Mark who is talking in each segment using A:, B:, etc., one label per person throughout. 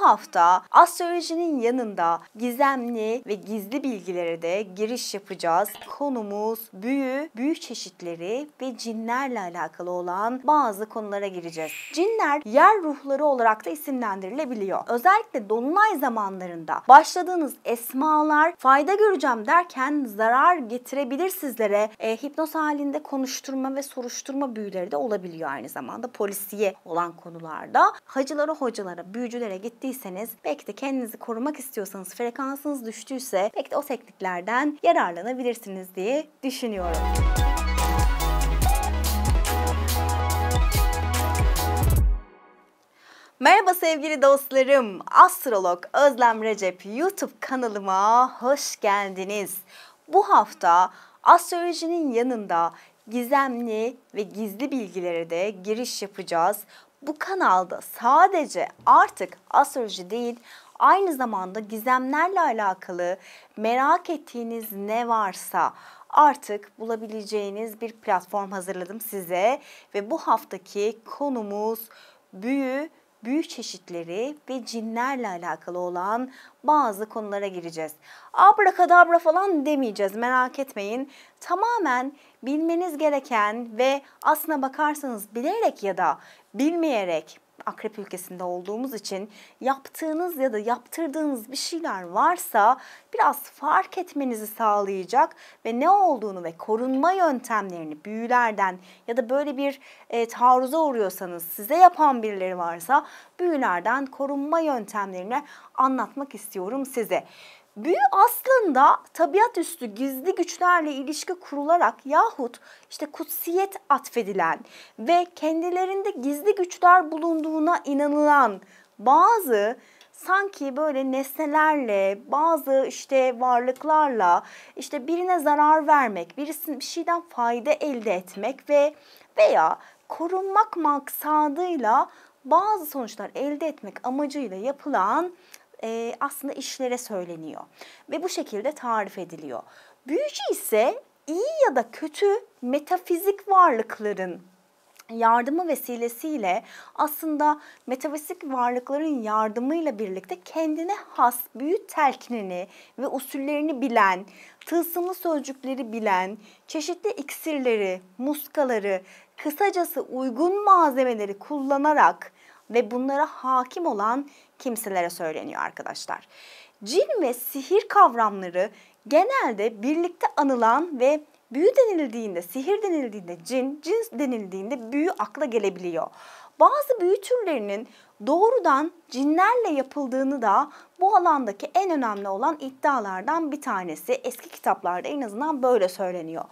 A: Bu hafta astrolojinin yanında gizemli ve gizli bilgilere de giriş yapacağız. Konumuz büyü, büyü çeşitleri ve cinlerle alakalı olan bazı konulara gireceğiz. Cinler yer ruhları olarak da isimlendirilebiliyor. Özellikle dolunay zamanlarında başladığınız esmalar fayda göreceğim derken zarar getirebilir sizlere. E, hipnoz halinde konuşturma ve soruşturma büyüleri de olabiliyor aynı zamanda polisiye olan konularda. Hacılara, hocalara, büyücülere gittiyseniz belki de kendinizi korumak istiyorsanız frekansınız düştüyse belki de o tekniklerden yararlanabilirsiniz diye düşünüyorum. Merhaba sevgili dostlarım. Astrolog Özlem Recep YouTube kanalıma hoş geldiniz. Bu hafta astrolojinin yanında gizemli ve gizli bilgilere de giriş yapacağız. Bu kanalda sadece artık astroloji değil, aynı zamanda gizemlerle alakalı merak ettiğiniz ne varsa artık bulabileceğiniz bir platform hazırladım size ve bu haftaki konumuz büyü büyü çeşitleri ve cinlerle alakalı olan bazı konulara gireceğiz. Abrakadabra falan demeyeceğiz merak etmeyin. Tamamen bilmeniz gereken ve aslına bakarsanız bilerek ya da bilmeyerek akrep ülkesinde olduğumuz için yaptığınız ya da yaptırdığınız bir şeyler varsa biraz fark etmenizi sağlayacak ve ne olduğunu ve korunma yöntemlerini büyülerden ya da böyle bir e, taarruza uğruyorsanız size yapan birileri varsa büyülerden korunma yöntemlerini anlatmak istiyorum size. Büyü aslında tabiat üstü gizli güçlerle ilişki kurularak yahut işte kutsiyet atfedilen ve kendilerinde gizli güçler bulunduğuna inanılan bazı sanki böyle nesnelerle, bazı işte varlıklarla işte birine zarar vermek, birisinin bir şeyden fayda elde etmek ve veya korunmak maksadıyla bazı sonuçlar elde etmek amacıyla yapılan e, aslında işlere söyleniyor ve bu şekilde tarif ediliyor. Büyücü ise iyi ya da kötü metafizik varlıkların yardımı vesilesiyle aslında metafizik varlıkların yardımıyla birlikte kendine has büyü telkinini ve usullerini bilen, tılsımlı sözcükleri bilen, çeşitli iksirleri, muskaları, kısacası uygun malzemeleri kullanarak ve bunlara hakim olan kimselere söyleniyor arkadaşlar. Cin ve sihir kavramları genelde birlikte anılan ve büyü denildiğinde, sihir denildiğinde cin, cin denildiğinde büyü akla gelebiliyor. Bazı büyü türlerinin doğrudan cinlerle yapıldığını da bu alandaki en önemli olan iddialardan bir tanesi. Eski kitaplarda en azından böyle söyleniyor.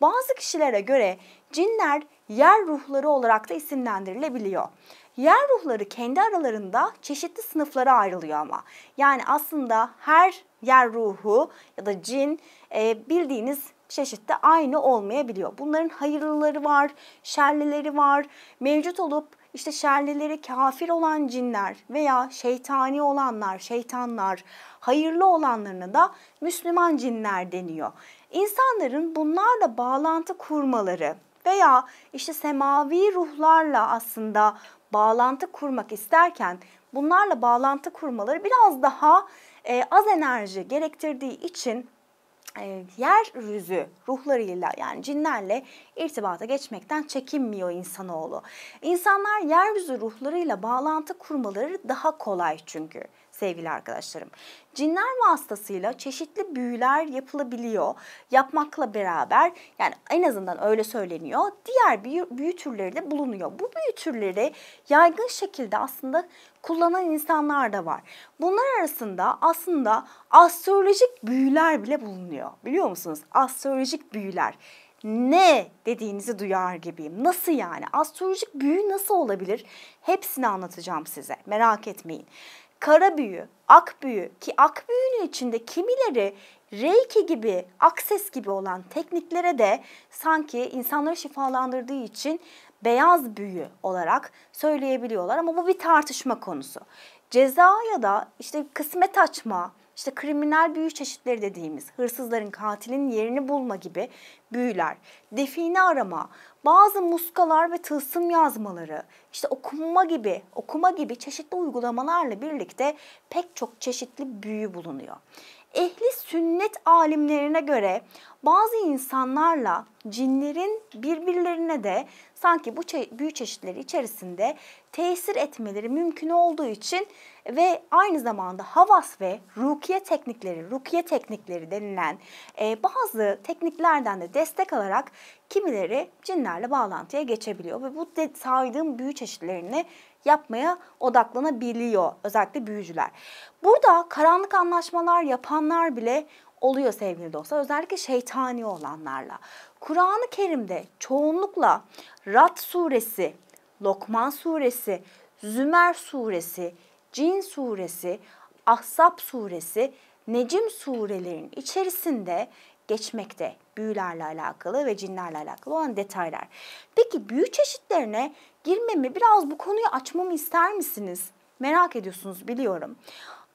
A: Bazı kişilere göre cinler yer ruhları olarak da isimlendirilebiliyor. Yer ruhları kendi aralarında çeşitli sınıflara ayrılıyor ama. Yani aslında her yer ruhu ya da cin e, bildiğiniz çeşitte aynı olmayabiliyor. Bunların hayırlıları var, şerlileri var. Mevcut olup işte şerlileri kafir olan cinler veya şeytani olanlar, şeytanlar, hayırlı olanlarına da Müslüman cinler deniyor. İnsanların bunlarla bağlantı kurmaları veya işte semavi ruhlarla aslında bağlantı kurmak isterken bunlarla bağlantı kurmaları biraz daha e, az enerji gerektirdiği için e, yeryüzü ruhlarıyla yani cinlerle irtibata geçmekten çekinmiyor insanoğlu. İnsanlar yeryüzü ruhlarıyla bağlantı kurmaları daha kolay çünkü sevgili arkadaşlarım. Cinler vasıtasıyla çeşitli büyüler yapılabiliyor. Yapmakla beraber yani en azından öyle söyleniyor. Diğer büyü, büyü türleri de bulunuyor. Bu büyü türleri yaygın şekilde aslında kullanan insanlar da var. Bunlar arasında aslında astrolojik büyüler bile bulunuyor. Biliyor musunuz? Astrolojik büyüler ne dediğinizi duyar gibiyim. Nasıl yani? Astrolojik büyü nasıl olabilir? Hepsini anlatacağım size. Merak etmeyin kara büyü, ak büyü ki ak büyünün içinde kimileri Reiki gibi, akses gibi olan tekniklere de sanki insanları şifalandırdığı için beyaz büyü olarak söyleyebiliyorlar ama bu bir tartışma konusu. Ceza ya da işte kısmet açma, işte kriminal büyü çeşitleri dediğimiz hırsızların katilin yerini bulma gibi büyüler, define arama, bazı muskalar ve tılsım yazmaları, işte okuma gibi, okuma gibi çeşitli uygulamalarla birlikte pek çok çeşitli büyü bulunuyor. Ehli sünnet alimlerine göre bazı insanlarla cinlerin birbirlerine de sanki bu büyü çeşitleri içerisinde tesir etmeleri mümkün olduğu için ve aynı zamanda havas ve rukiye teknikleri, rukiye teknikleri denilen e, bazı tekniklerden de destek alarak kimileri cinlerle bağlantıya geçebiliyor ve bu saydığım büyü çeşitlerini yapmaya odaklanabiliyor özellikle büyücüler. Burada karanlık anlaşmalar yapanlar bile oluyor sevgili dostlar. Özellikle şeytani olanlarla. Kur'an-ı Kerim'de çoğunlukla Rat suresi, Lokman suresi, Zümer suresi, Cin suresi, Ahzab suresi, Necim surelerin içerisinde geçmekte büyülerle alakalı ve cinlerle alakalı olan detaylar. Peki büyü çeşitlerine girmemi biraz bu konuyu açmamı ister misiniz? Merak ediyorsunuz biliyorum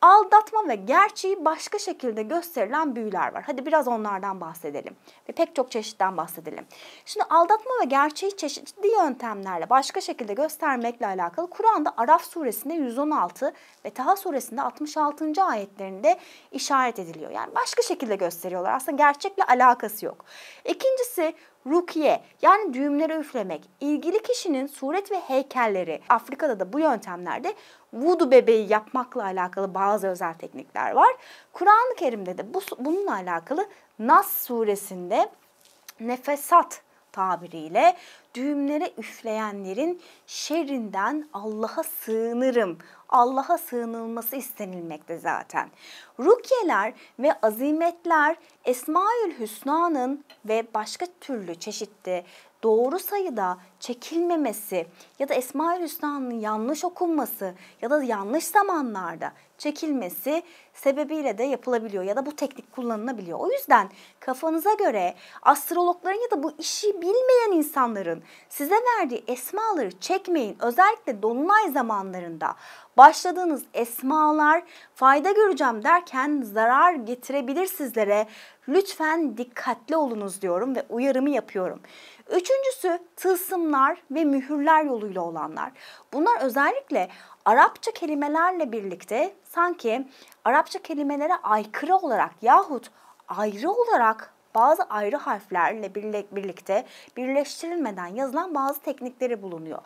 A: aldatma ve gerçeği başka şekilde gösterilen büyüler var. Hadi biraz onlardan bahsedelim ve pek çok çeşitten bahsedelim. Şimdi aldatma ve gerçeği çeşitli yöntemlerle başka şekilde göstermekle alakalı Kur'an'da Araf suresinde 116 ve Taha suresinde 66. ayetlerinde işaret ediliyor. Yani başka şekilde gösteriyorlar. Aslında gerçekle alakası yok. İkincisi rukiye yani düğümleri üflemek. İlgili kişinin suret ve heykelleri Afrika'da da bu yöntemlerde vudu bebeği yapmakla alakalı bazı özel teknikler var. Kur'an-ı Kerim'de de bu, bununla alakalı Nas suresinde nefesat tabiriyle düğümlere üfleyenlerin şerrinden Allah'a sığınırım. Allah'a sığınılması istenilmekte zaten. Rukyeler ve azimetler Esmaül Hüsna'nın ve başka türlü çeşitli doğru sayıda çekilmemesi ya da Esma-ül Hüsna'nın yanlış okunması ya da yanlış zamanlarda çekilmesi sebebiyle de yapılabiliyor ya da bu teknik kullanılabiliyor. O yüzden kafanıza göre astrologların ya da bu işi bilmeyen insanların size verdiği esmaları çekmeyin. Özellikle dolunay zamanlarında başladığınız esmalar fayda göreceğim derken zarar getirebilir sizlere. Lütfen dikkatli olunuz diyorum ve uyarımı yapıyorum. Üçüncüsü tılsımlar ve mühürler yoluyla olanlar. Bunlar özellikle Arapça kelimelerle birlikte sanki Arapça kelimelere aykırı olarak yahut ayrı olarak bazı ayrı harflerle birlikte birleştirilmeden yazılan bazı teknikleri bulunuyor.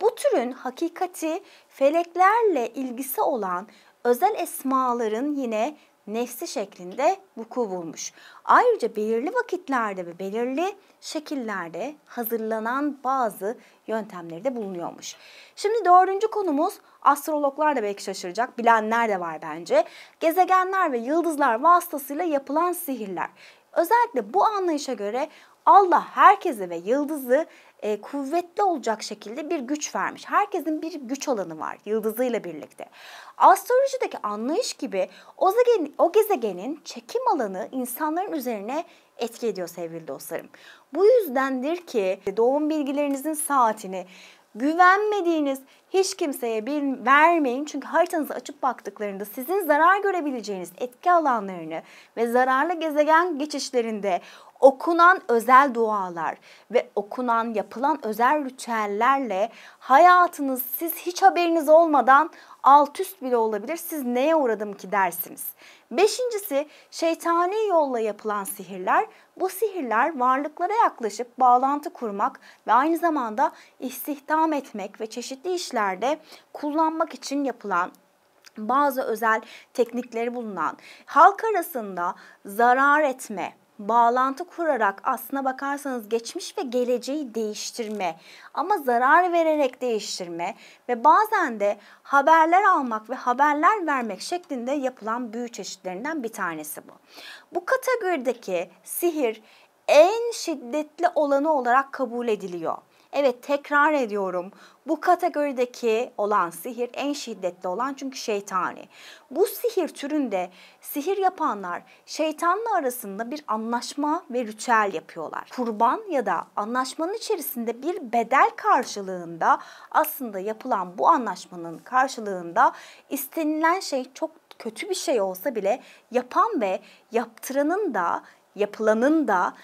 A: Bu türün hakikati feleklerle ilgisi olan özel esmaların yine nesli şeklinde vuku bulmuş. Ayrıca belirli vakitlerde ve belirli şekillerde hazırlanan bazı yöntemleri de bulunuyormuş. Şimdi dördüncü konumuz astrologlar da belki şaşıracak, bilenler de var bence. Gezegenler ve yıldızlar vasıtasıyla yapılan sihirler. Özellikle bu anlayışa göre Allah herkese ve yıldızı e, kuvvetli olacak şekilde bir güç vermiş. Herkesin bir güç alanı var yıldızıyla birlikte. Astrolojideki anlayış gibi o, gezegen, o gezegenin çekim alanı insanların üzerine etki ediyor sevgili dostlarım. Bu yüzdendir ki doğum bilgilerinizin saatini güvenmediğiniz hiç kimseye bir vermeyin. Çünkü haritanızı açıp baktıklarında sizin zarar görebileceğiniz etki alanlarını ve zararlı gezegen geçişlerinde okunan özel dualar ve okunan yapılan özel ritüellerle hayatınız siz hiç haberiniz olmadan alt üst bile olabilir. Siz neye uğradım ki dersiniz. Beşincisi şeytani yolla yapılan sihirler. Bu sihirler varlıklara yaklaşıp bağlantı kurmak ve aynı zamanda istihdam etmek ve çeşitli işlerde kullanmak için yapılan bazı özel teknikleri bulunan halk arasında zarar etme, bağlantı kurarak aslına bakarsanız geçmiş ve geleceği değiştirme ama zarar vererek değiştirme ve bazen de haberler almak ve haberler vermek şeklinde yapılan büyü çeşitlerinden bir tanesi bu. Bu kategorideki sihir en şiddetli olanı olarak kabul ediliyor. Evet tekrar ediyorum. Bu kategorideki olan sihir en şiddetli olan çünkü şeytani. Bu sihir türünde sihir yapanlar şeytanla arasında bir anlaşma ve ritüel yapıyorlar. Kurban ya da anlaşmanın içerisinde bir bedel karşılığında aslında yapılan bu anlaşmanın karşılığında istenilen şey çok kötü bir şey olsa bile yapan ve yaptıranın da yapılanın da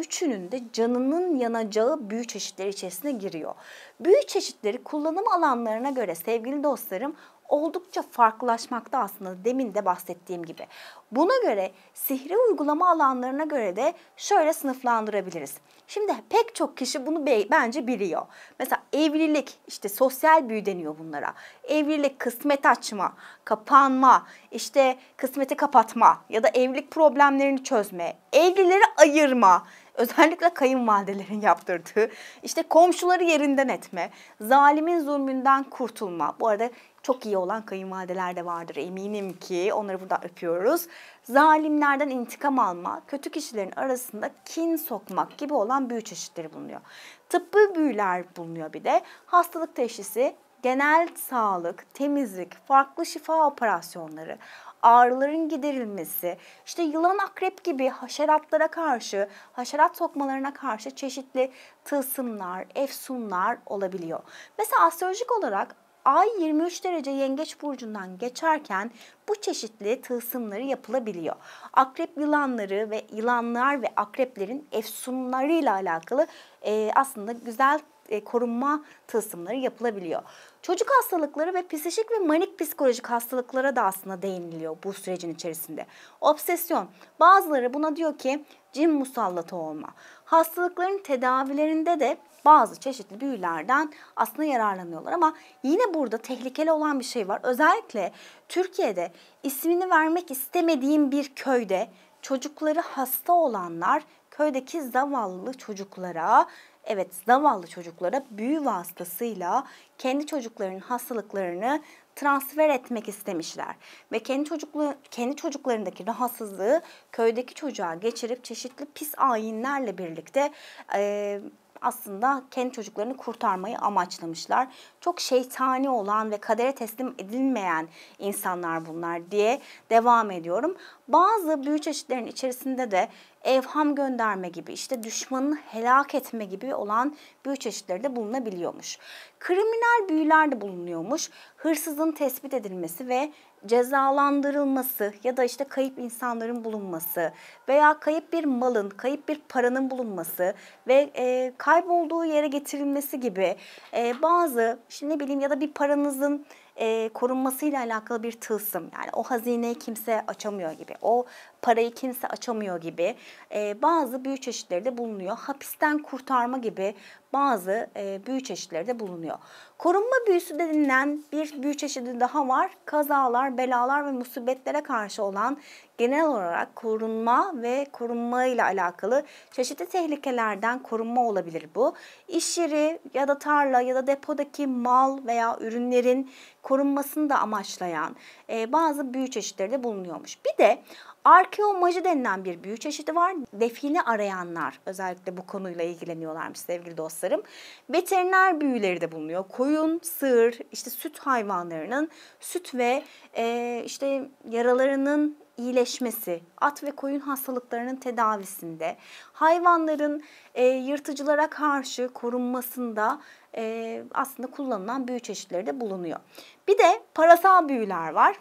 A: üçünün de canının yanacağı büyü çeşitleri içerisine giriyor. Büyü çeşitleri kullanım alanlarına göre sevgili dostlarım oldukça farklılaşmakta aslında demin de bahsettiğim gibi. Buna göre sihri uygulama alanlarına göre de şöyle sınıflandırabiliriz. Şimdi pek çok kişi bunu bence biliyor. Mesela evlilik, işte sosyal büyü deniyor bunlara. Evlilik, kısmet açma, kapanma, işte kısmeti kapatma ya da evlilik problemlerini çözme, evlileri ayırma, özellikle kayınvalidelerin yaptırdığı, işte komşuları yerinden etme, zalimin zulmünden kurtulma. Bu arada çok iyi olan kayınvalideler de vardır eminim ki onları burada öpüyoruz. Zalimlerden intikam alma, kötü kişilerin arasında kin sokmak gibi olan büyü çeşitleri bulunuyor. Tıbbi büyüler bulunuyor bir de. Hastalık teşhisi, genel sağlık, temizlik, farklı şifa operasyonları, ağrıların giderilmesi, işte yılan akrep gibi haşeratlara karşı, haşerat sokmalarına karşı çeşitli tılsımlar, efsunlar olabiliyor. Mesela astrolojik olarak Ay 23 derece yengeç burcundan geçerken bu çeşitli tılsımları yapılabiliyor. Akrep yılanları ve yılanlar ve akreplerin efsunlarıyla alakalı e, aslında güzel e, korunma tılsımları yapılabiliyor. Çocuk hastalıkları ve psikik ve manik psikolojik hastalıklara da aslında değiniliyor bu sürecin içerisinde. Obsesyon. Bazıları buna diyor ki cin musallatı olma. Hastalıkların tedavilerinde de bazı çeşitli büyülerden aslında yararlanıyorlar ama yine burada tehlikeli olan bir şey var. Özellikle Türkiye'de ismini vermek istemediğim bir köyde çocukları hasta olanlar köydeki zavallı çocuklara evet zavallı çocuklara büyü vasıtasıyla kendi çocuklarının hastalıklarını transfer etmek istemişler ve kendi çocuklu kendi çocuklarındaki rahatsızlığı köydeki çocuğa geçirip çeşitli pis ayinlerle birlikte e, aslında kendi çocuklarını kurtarmayı amaçlamışlar. Çok şeytani olan ve kadere teslim edilmeyen insanlar bunlar diye devam ediyorum. Bazı büyü çeşitlerinin içerisinde de evham gönderme gibi işte düşmanını helak etme gibi olan büyü çeşitleri de bulunabiliyormuş. Kriminal büyüler de bulunuyormuş. Hırsızın tespit edilmesi ve cezalandırılması ya da işte kayıp insanların bulunması veya kayıp bir malın, kayıp bir paranın bulunması ve e, kaybolduğu yere getirilmesi gibi e, bazı işte ne bileyim ya da bir paranızın e, korunmasıyla alakalı bir tılsım. Yani o hazineyi kimse açamıyor gibi, o parayı kimse açamıyor gibi e, bazı büyü çeşitleri de bulunuyor. Hapisten kurtarma gibi bazı e, büyü çeşitleri de bulunuyor. Korunma büyüsü denilen bir büyü çeşidi daha var. Kazalar, belalar ve musibetlere karşı olan genel olarak korunma ve korunma ile alakalı çeşitli tehlikelerden korunma olabilir bu. İş yeri ya da tarla ya da depodaki mal veya ürünlerin korunmasını da amaçlayan e, bazı büyü çeşitleri de bulunuyormuş. Bir de Arkeomaji denilen bir büyü çeşidi var. Define arayanlar özellikle bu konuyla ilgileniyorlarmış sevgili dostlarım. Veteriner büyüleri de bulunuyor. Koyun, sığır, işte süt hayvanlarının süt ve e, işte yaralarının iyileşmesi, at ve koyun hastalıklarının tedavisinde, hayvanların e, yırtıcılara karşı korunmasında e, aslında kullanılan büyü çeşitleri de bulunuyor. Bir de parasal büyüler var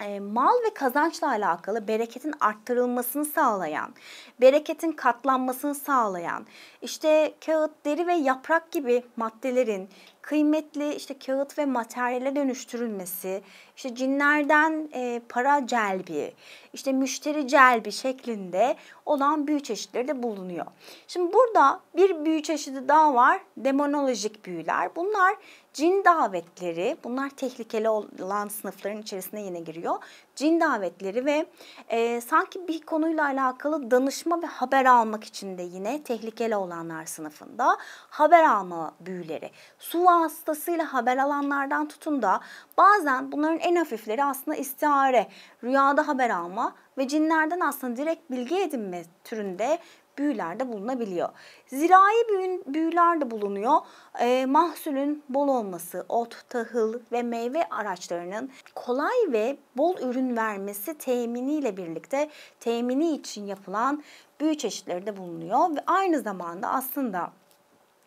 A: e, mal ve kazançla alakalı bereketin arttırılmasını sağlayan, bereketin katlanmasını sağlayan, işte kağıt, deri ve yaprak gibi maddelerin kıymetli işte kağıt ve materyale dönüştürülmesi, işte cinlerden e, para celbi, işte müşteri celbi şeklinde olan büyü çeşitleri de bulunuyor. Şimdi burada bir büyü çeşidi daha var, demonolojik büyüler. Bunlar cin davetleri, bunlar tehlikeli olan sınıfların içerisine yine giriyor. Cin davetleri ve e, sanki bir konuyla alakalı danışma ve haber almak için de yine tehlikeli olanlar sınıfında haber alma büyüleri. Su vasıtasıyla haber alanlardan tutun da bazen bunların en hafifleri aslında istihare, rüyada haber alma ve cinlerden aslında direkt bilgi edinme türünde büyülerde bulunabiliyor. Zirai büyün, büyüler de bulunuyor. E, mahsulün bol olması, ot, tahıl ve meyve araçlarının kolay ve bol ürün vermesi teminiyle birlikte temini için yapılan büyü çeşitleri de bulunuyor ve aynı zamanda aslında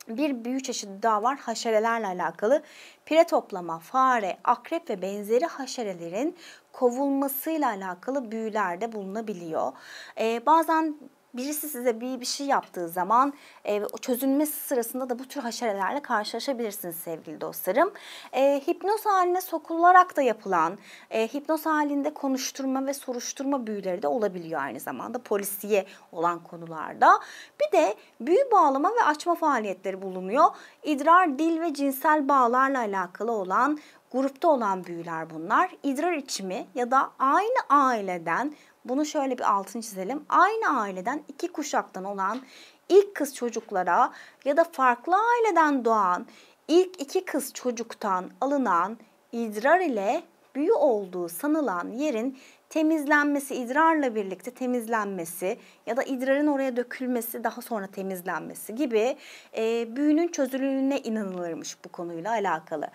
A: bir büyü çeşidi daha var haşerelerle alakalı. Pire toplama, fare, akrep ve benzeri haşerelerin kovulmasıyla alakalı büyüler de bulunabiliyor. Ee, bazen birisi size bir bir şey yaptığı zaman e, çözülmesi sırasında da bu tür haşerelerle karşılaşabilirsiniz sevgili dostlarım. E, hipnoz haline sokularak da yapılan, e, hipnoz halinde konuşturma ve soruşturma büyüleri de olabiliyor aynı zamanda polisiye olan konularda. Bir de büyü bağlama ve açma faaliyetleri bulunuyor. İdrar, dil ve cinsel bağlarla alakalı olan grupta olan büyüler bunlar. İdrar içimi ya da aynı aileden bunu şöyle bir altını çizelim. Aynı aileden iki kuşaktan olan ilk kız çocuklara ya da farklı aileden doğan ilk iki kız çocuktan alınan idrar ile büyü olduğu sanılan yerin temizlenmesi, idrarla birlikte temizlenmesi ya da idrarın oraya dökülmesi, daha sonra temizlenmesi gibi e, büyünün çözülüğüne inanılırmış bu konuyla alakalı.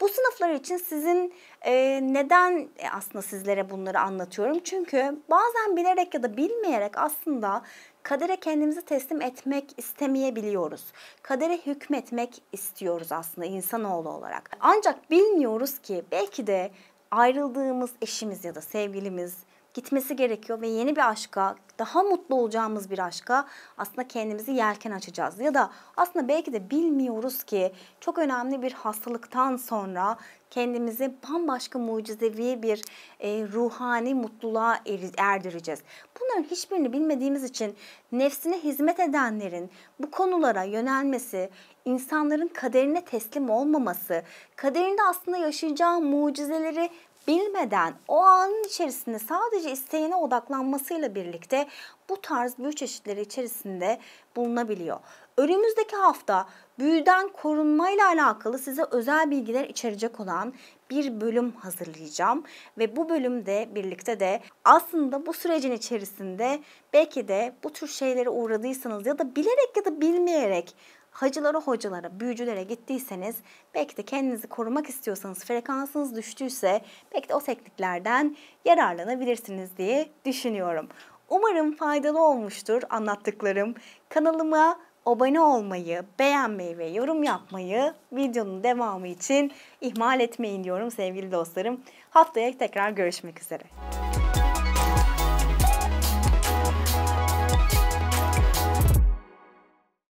A: Bu sınıflar için sizin e, neden e, aslında sizlere bunları anlatıyorum? Çünkü bazen bilerek ya da bilmeyerek aslında kadere kendimizi teslim etmek istemeyebiliyoruz. Kadere hükmetmek istiyoruz aslında insanoğlu olarak. Ancak bilmiyoruz ki belki de ayrıldığımız eşimiz ya da sevgilimiz gitmesi gerekiyor ve yeni bir aşka, daha mutlu olacağımız bir aşka aslında kendimizi yelken açacağız. Ya da aslında belki de bilmiyoruz ki çok önemli bir hastalıktan sonra kendimizi bambaşka mucizevi bir e, ruhani mutluluğa erdireceğiz. Bunların hiçbirini bilmediğimiz için nefsine hizmet edenlerin bu konulara yönelmesi, insanların kaderine teslim olmaması, kaderinde aslında yaşayacağı mucizeleri bilmeden o anın içerisinde sadece isteğine odaklanmasıyla birlikte bu tarz büyü çeşitleri içerisinde bulunabiliyor. Önümüzdeki hafta büyüden korunmayla alakalı size özel bilgiler içerecek olan bir bölüm hazırlayacağım ve bu bölümde birlikte de aslında bu sürecin içerisinde belki de bu tür şeylere uğradıysanız ya da bilerek ya da bilmeyerek hacılara, hocalara, büyücülere gittiyseniz belki de kendinizi korumak istiyorsanız, frekansınız düştüyse belki de o tekniklerden yararlanabilirsiniz diye düşünüyorum. Umarım faydalı olmuştur anlattıklarım. Kanalıma abone olmayı, beğenmeyi ve yorum yapmayı videonun devamı için ihmal etmeyin diyorum sevgili dostlarım. Haftaya tekrar görüşmek üzere.